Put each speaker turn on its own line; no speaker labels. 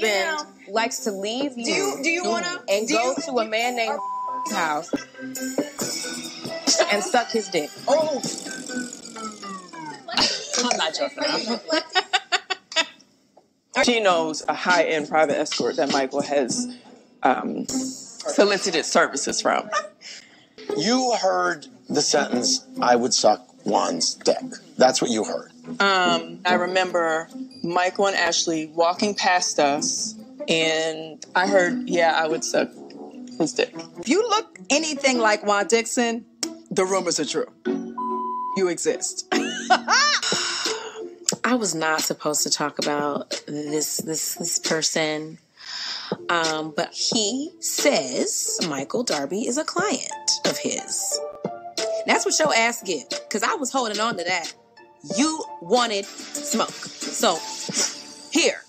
husband likes to leave you.
Do you do you wanna
and
do
go
you-
to a man named house and suck his dick?
Oh,
I'm not joking.
She knows a high end private escort that Michael has um, solicited services from.
You heard the sentence, I would suck Juan's dick. That's what you heard.
Um, I remember Michael and Ashley walking past us, and I heard, yeah, I would suck his dick.
if you look anything like Juan Dixon, the rumors are true. You exist.
I was not supposed to talk about this this this person. Um, but he says Michael Darby is a client of his.
That's what your ass get. Cause I was holding on to that. You wanted smoke. So here,